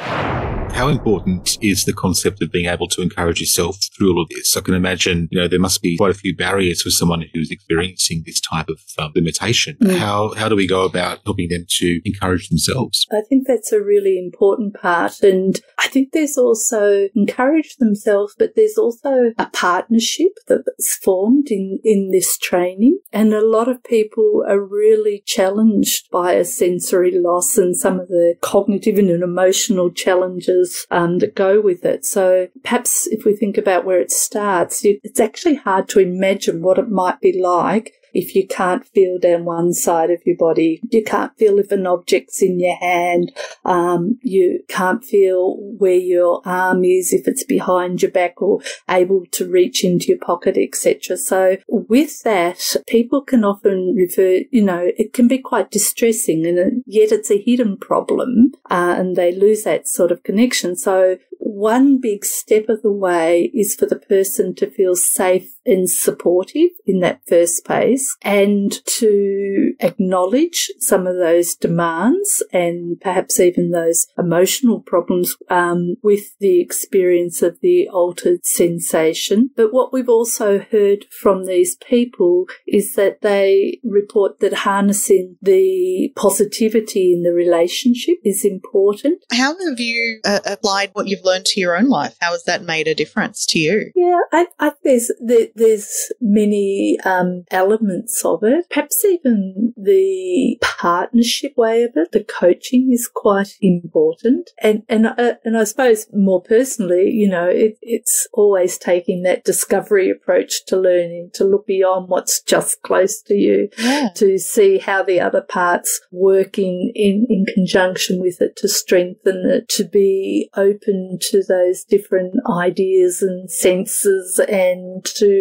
How important is the concept of being able to encourage yourself through all of this? I can imagine, you know, there must be quite a few barriers for someone who's experiencing this type of um, limitation. Mm. How, how do we go about helping them to encourage themselves? I think that's a really important part. And I think there's also encourage themselves, but there's also a partnership that's formed in, in this training. And a lot of people are really challenged by a sensory loss and some of the cognitive and emotional challenges um, that go with it. So perhaps if we think about where it starts, it's actually hard to imagine what it might be like if you can't feel down one side of your body, you can't feel if an object's in your hand, um, you can't feel where your arm is, if it's behind your back or able to reach into your pocket, etc. So with that, people can often refer, you know, it can be quite distressing and yet it's a hidden problem uh, and they lose that sort of connection. So one big step of the way is for the person to feel safe and supportive in that first place and to acknowledge some of those demands and perhaps even those emotional problems um, with the experience of the altered sensation. But what we've also heard from these people is that they report that harnessing the positivity in the relationship is important. How have you uh, applied what you've learned to your own life? How has that made a difference to you? Yeah, I, I there's there, there's many um, elements of it. Perhaps even the partnership way of it, the coaching is quite important. And and uh, and I suppose more personally, you know, it, it's always taking that discovery approach to learning to look beyond what's just close to you, yeah. to see how the other parts work in, in in conjunction with it to strengthen it, to be open to those different ideas and senses and to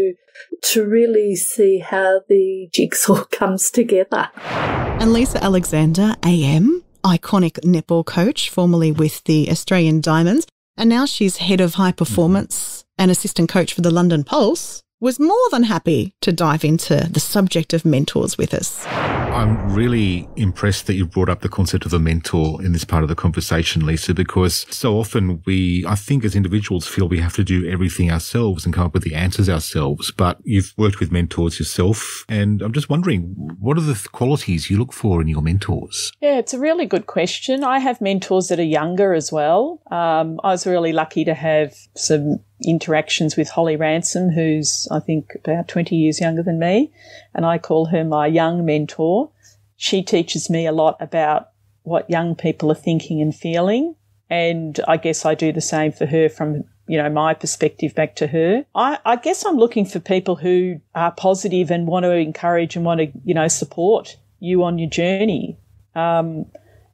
to really see how the jigsaw *laughs* comes together. And Lisa Alexander, AM, iconic netball coach, formerly with the Australian Diamonds, and now she's head of high performance and assistant coach for the London Pulse was more than happy to dive into the subject of mentors with us. I'm really impressed that you brought up the concept of a mentor in this part of the conversation, Lisa, because so often we, I think as individuals feel we have to do everything ourselves and come up with the answers ourselves. But you've worked with mentors yourself. And I'm just wondering, what are the qualities you look for in your mentors? Yeah, it's a really good question. I have mentors that are younger as well. Um, I was really lucky to have some interactions with Holly Ransom, who's, I think, about 20 years younger than me. And I call her my young mentor. She teaches me a lot about what young people are thinking and feeling. And I guess I do the same for her from, you know, my perspective back to her. I, I guess I'm looking for people who are positive and want to encourage and want to, you know, support you on your journey. Um,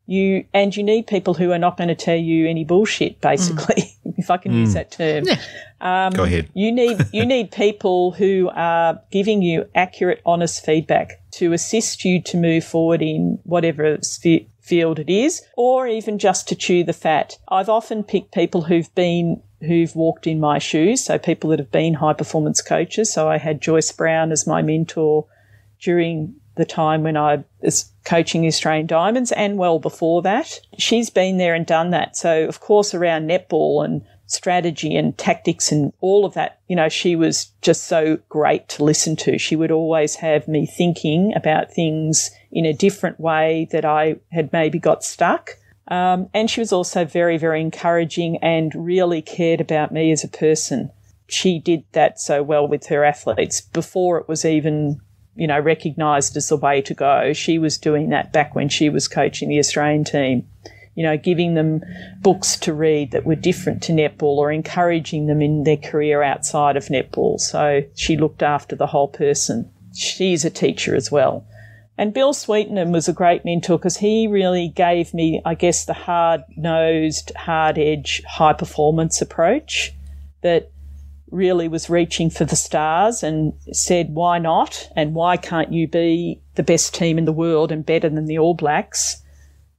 you and you need people who are not going to tell you any bullshit, basically, mm. If I can mm. use that term. Yeah. Um, Go ahead. you need you *laughs* need people who are giving you accurate, honest feedback to assist you to move forward in whatever sphere, field it is, or even just to chew the fat. I've often picked people who've been who've walked in my shoes, so people that have been high performance coaches. So I had Joyce Brown as my mentor during the time when I was coaching the Australian Diamonds and well before that. She's been there and done that. So, of course, around netball and strategy and tactics and all of that, you know, she was just so great to listen to. She would always have me thinking about things in a different way that I had maybe got stuck. Um, and she was also very, very encouraging and really cared about me as a person. She did that so well with her athletes before it was even you know, recognised as the way to go. She was doing that back when she was coaching the Australian team. You know, giving them books to read that were different to netball or encouraging them in their career outside of netball. So she looked after the whole person. She's a teacher as well. And Bill Sweetenham was a great mentor because he really gave me, I guess, the hard nosed, hard edge, high performance approach that really was reaching for the stars and said, why not? And why can't you be the best team in the world and better than the All Blacks?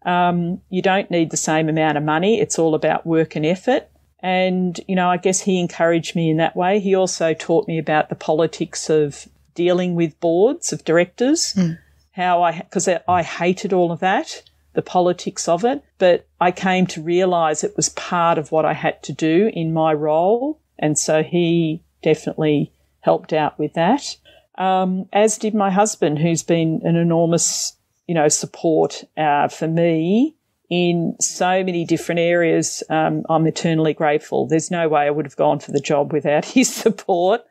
Um, you don't need the same amount of money. It's all about work and effort. And, you know, I guess he encouraged me in that way. He also taught me about the politics of dealing with boards of directors, mm. how I, because I hated all of that, the politics of it. But I came to realize it was part of what I had to do in my role. And so he definitely helped out with that. Um, as did my husband, who's been an enormous, you know, support uh, for me in so many different areas. Um, I'm eternally grateful. There's no way I would have gone for the job without *laughs* his support.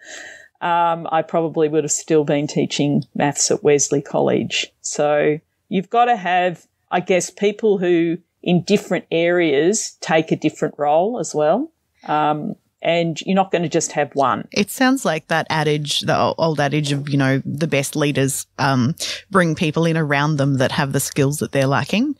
Um, I probably would have still been teaching maths at Wesley College. So you've got to have, I guess, people who in different areas take a different role as well. Um, and you're not going to just have one. It sounds like that adage, the old adage of, you know, the best leaders um, bring people in around them that have the skills that they're lacking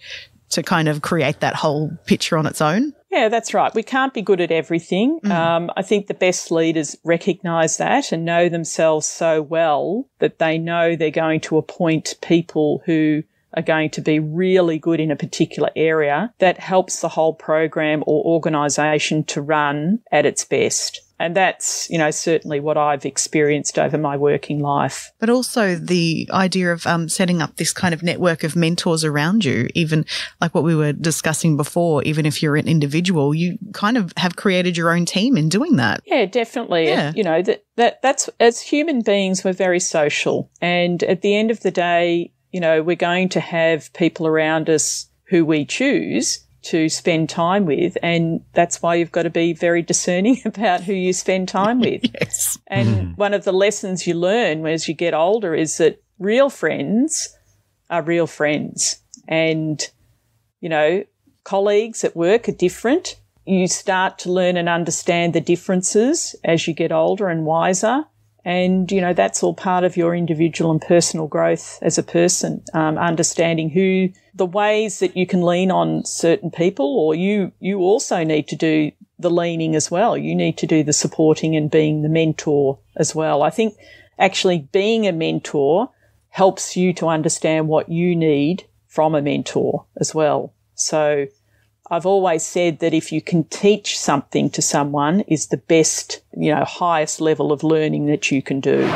to kind of create that whole picture on its own. Yeah, that's right. We can't be good at everything. Mm. Um, I think the best leaders recognize that and know themselves so well that they know they're going to appoint people who are going to be really good in a particular area that helps the whole program or organisation to run at its best. And that's, you know, certainly what I've experienced over my working life. But also the idea of um, setting up this kind of network of mentors around you, even like what we were discussing before, even if you're an individual, you kind of have created your own team in doing that. Yeah, definitely. Yeah. you know, that, that, that's, as human beings, we're very social. And at the end of the day, you know, we're going to have people around us who we choose to spend time with. And that's why you've got to be very discerning *laughs* about who you spend time with. *laughs* yes. And mm. one of the lessons you learn as you get older is that real friends are real friends. And, you know, colleagues at work are different. You start to learn and understand the differences as you get older and wiser. And, you know, that's all part of your individual and personal growth as a person, um, understanding who the ways that you can lean on certain people or you, you also need to do the leaning as well. You need to do the supporting and being the mentor as well. I think actually being a mentor helps you to understand what you need from a mentor as well. So I've always said that if you can teach something to someone is the best, you know, highest level of learning that you can do.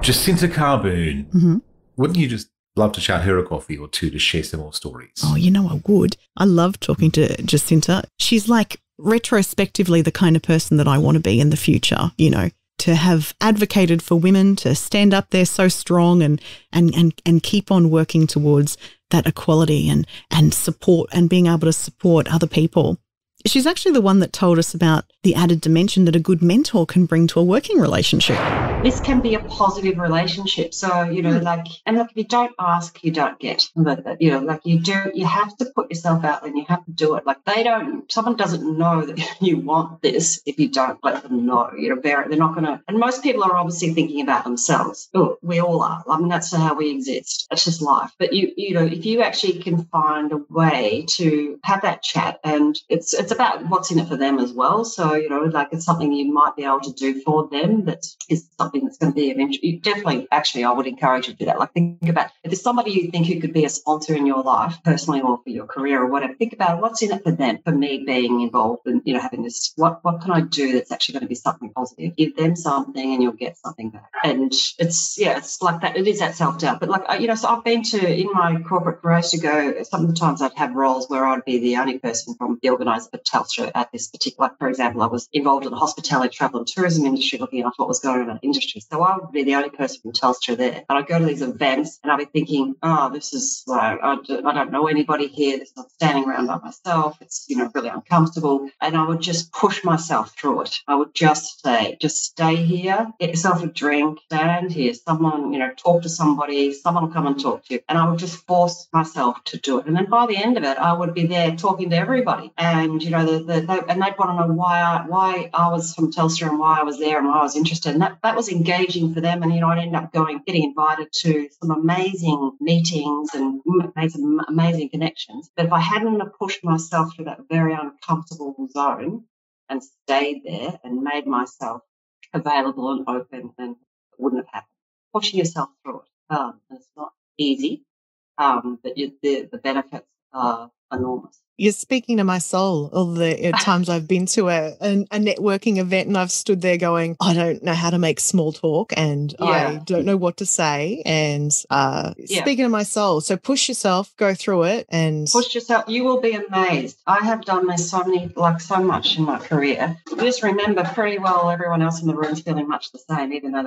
Jacinta Carboon, mm-hmm. wouldn't you just love to chat her a coffee or two to share some more stories? Oh, you know I would. I love talking to Jacinta. She's like retrospectively the kind of person that I want to be in the future, you know, to have advocated for women to stand up there so strong and and and, and keep on working towards that equality and and support and being able to support other people. She's actually the one that told us about the added dimension that a good mentor can bring to a working relationship. This can be a positive relationship. So, you know, hmm. like, and look, if you don't ask, you don't get. But, you know, like you do, you have to put yourself out and you have to do it. Like they don't, someone doesn't know that *laughs* you want this if you don't let them know. You know, they're, they're not going to, and most people are obviously thinking about themselves. Oh, we all are. I mean, that's how we exist. It's just life. But you, you know, if you actually can find a way to have that chat and it's, it's about what's in it for them as well. So, you know, like it's something you might be able to do for them that is something that's going to be interest. Definitely, actually, I would encourage you to do that. Like think about if there's somebody you think who could be a sponsor in your life, personally or for your career or whatever, think about what's in it for them. For me being involved and, you know, having this, what, what can I do that's actually going to be something positive? Give them something and you'll get something back. And it's, yeah, it's like that. It is that self doubt. But like, you know, so I've been to, in my corporate career, to go, sometimes I'd have roles where I'd be the only person from the organizer for Telstra at this particular, for example, I was involved in the hospitality, travel and tourism industry looking at what was going on in that industry. So I would be the only person from Telstra there. And I'd go to these events and I'd be thinking, oh, this is like, I don't know anybody here. This is not standing around by myself. It's, you know, really uncomfortable. And I would just push myself through it. I would just say, just stay here, get yourself a drink, stand here, someone, you know, talk to somebody, someone will come and talk to you. And I would just force myself to do it. And then by the end of it, I would be there talking to everybody. And, you know, the, the, the and they'd want to know why I, why I was from Telstra and why I was there and why I was interested. And that, that was engaging for them. And, you know, I'd end up going, getting invited to some amazing meetings and made some amazing connections. But if I hadn't pushed myself through that very uncomfortable zone and stayed there and made myself available and open, then it wouldn't have happened. Pushing yourself through it. Um, and it's not easy, um, but you, the, the benefits are enormous you're speaking to my soul all the *laughs* times I've been to a, a, a, networking event and I've stood there going, I don't know how to make small talk and yeah. I don't know what to say. And uh, yeah. speaking to my soul. So push yourself, go through it and push yourself. You will be amazed. I have done this so many, like so much in my career. Just remember pretty well everyone else in the room is feeling much the same, even though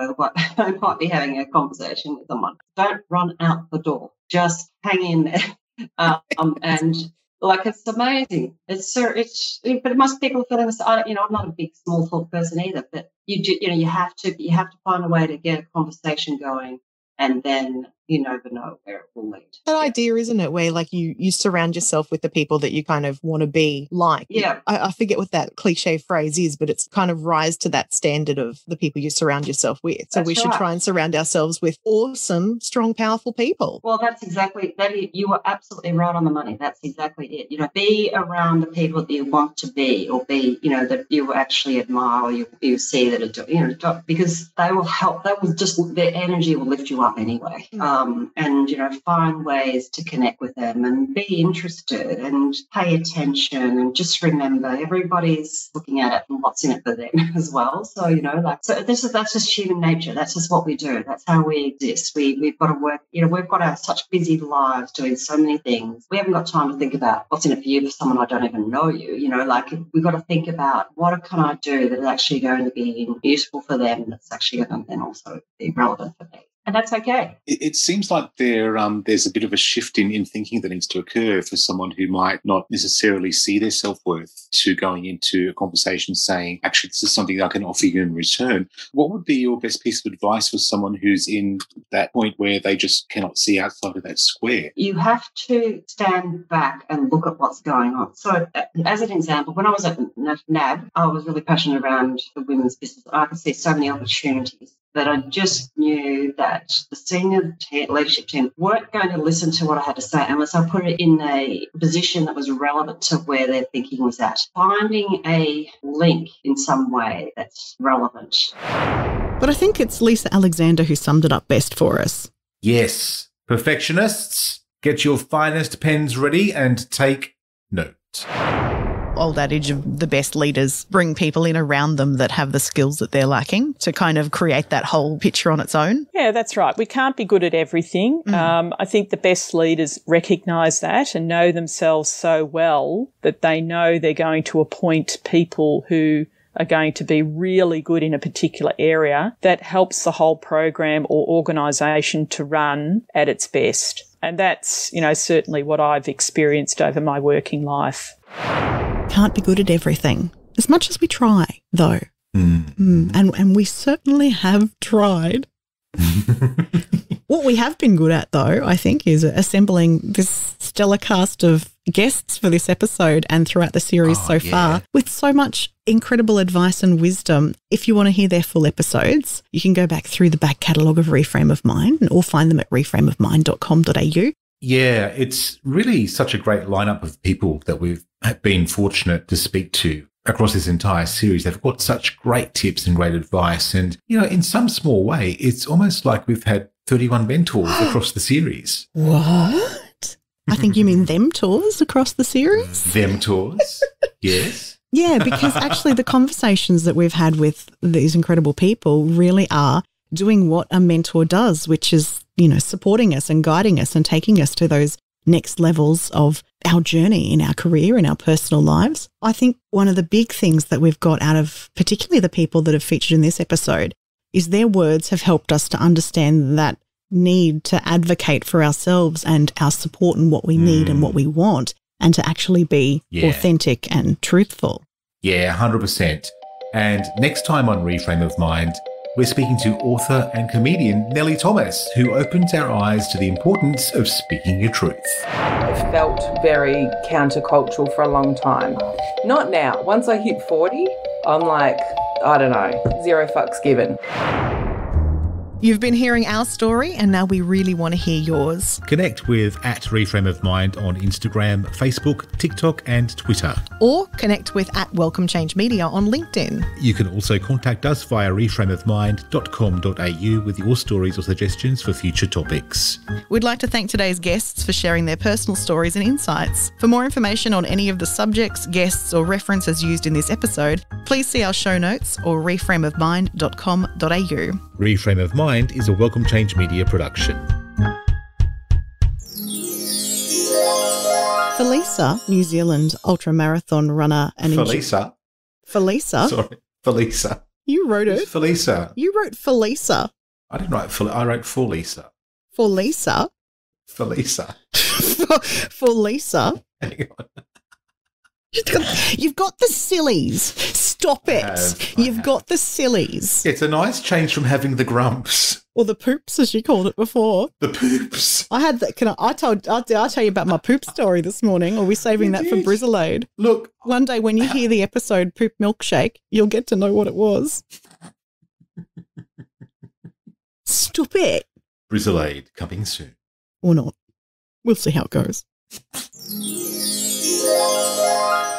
they might *laughs* be having a conversation with someone. Don't run out the door. Just hang in there. Um, and like it's amazing. It's so it's but most people feeling this. I you know I'm not a big small talk person either, but you do, you know you have to you have to find a way to get a conversation going, and then you never know where it will lead. That idea, isn't it? Where like you you surround yourself with the people that you kind of want to be like. Yeah. I, I, forget what that cliche phrase is, but it's kind of rise to that standard of the people you surround yourself with. So that's we should try and surround ourselves with awesome, strong, powerful people. Well, that's exactly that. You are absolutely right on the money. That's exactly it. You know, be around the people that you want to be, or be, you know, that you actually admire, or you, you see that are, doing, you know, because they will help. They will just their energy will lift you up anyway. Mm-hmm um, and you know find ways to connect with them and be interested and pay attention and just remember everybody's looking at it and what's in it for them *laughs* as well. So you know, like so this is that's just human nature. That's just what we do. That's how we exist. We we've got to work. You know, we've got our such busy lives doing so many things. We haven't got time to think about what's in it for you for someone I don't even know you. You know, like we've got to think about what can I do that is actually going to be useful for them. That's actually going to then also be relevant for me and that's okay. It, it seems like there um, there's a bit of a shift in, in thinking that needs to occur for someone who might not necessarily see their self worth to going into a conversation saying, actually, this is something I can offer you in return. What would be your best piece of advice for someone who's in that point where they just cannot see outside of that square? You have to stand back and look at what's going on. So, uh, as an example, when I was at NAB, I was really passionate around the women's business. I could see so many opportunities that I just knew that the senior leadership team weren't going to listen to what I had to say unless I put it in a position that was relevant to where their thinking was at. Finding a link in some way that's relevant. But I think it's Lisa Alexander who summed it up best for us. Yes. Perfectionists, get your finest pens ready and take note old adage of the best leaders bring people in around them that have the skills that they're lacking to kind of create that whole picture on its own. Yeah, that's right. We can't be good at everything. Mm. Um, I think the best leaders recognize that and know themselves so well that they know they're going to appoint people who are going to be really good in a particular area that helps the whole program or organization to run at its best. And that's, you know, certainly what I've experienced over my working life can't be good at everything, as much as we try, though. Mm. Mm. And, and we certainly have tried. *laughs* what we have been good at, though, I think, is assembling this stellar cast of guests for this episode and throughout the series oh, so yeah. far with so much incredible advice and wisdom. If you want to hear their full episodes, you can go back through the back catalogue of Reframe of Mind or find them at reframeofmind.com.au. Yeah, it's really such a great lineup of people that we've been fortunate to speak to across this entire series. They've got such great tips and great advice. And, you know, in some small way, it's almost like we've had 31 mentors *gasps* across the series. What? I think you mean them tours across the series? *laughs* Them tours, yes. Yeah, because actually the conversations that we've had with these incredible people really are doing what a mentor does, which is, you know, supporting us and guiding us and taking us to those next levels of our journey in our career, in our personal lives. I think one of the big things that we've got out of particularly the people that have featured in this episode is their words have helped us to understand that need to advocate for ourselves and our support and what we need and what mm. we want and to actually be yeah. authentic and truthful. Yeah, 100%. And next time on Reframe of Mind, we're speaking to author and comedian Nelly Thomas, who opens our eyes to the importance of speaking your truth. I felt very countercultural for a long time. Not now. Once I hit 40, I'm like, I don't know, zero fucks given. You've been hearing our story, and now we really want to hear yours. Connect with at Reframe of Mind on Instagram, Facebook, TikTok, and Twitter. Or connect with at Welcome Change Media on LinkedIn. You can also contact us via reframeofmind.com.au with your stories or suggestions for future topics. We'd like to thank today's guests for sharing their personal stories and insights. For more information on any of the subjects, guests, or references used in this episode, please see our show notes or reframeofmind.com.au. Reframe of Mind is a Welcome Change Media production. Felisa, New Zealand ultramarathon runner and Felisa. Felisa. Sorry, Felisa. You wrote it. Who's Felisa. You wrote Felisa. I didn't write Fel- I wrote for Lisa. For Lisa. Felisa. for, for Lisa. Hang on. You've got the sillies. Stop it. have, You've got the sillies. It's a nice change from having the grumps. Or the poops, as you called it before. The poops. I had that. Can I? I told. I, did I tell you about my poop story this morning? Or are we saving that for Brizzolade? Look, one day when you hear the episode "Poop Milkshake," you'll get to know what it was. Stop it, Brizzolade coming soon. or not. We'll see how it goes. Música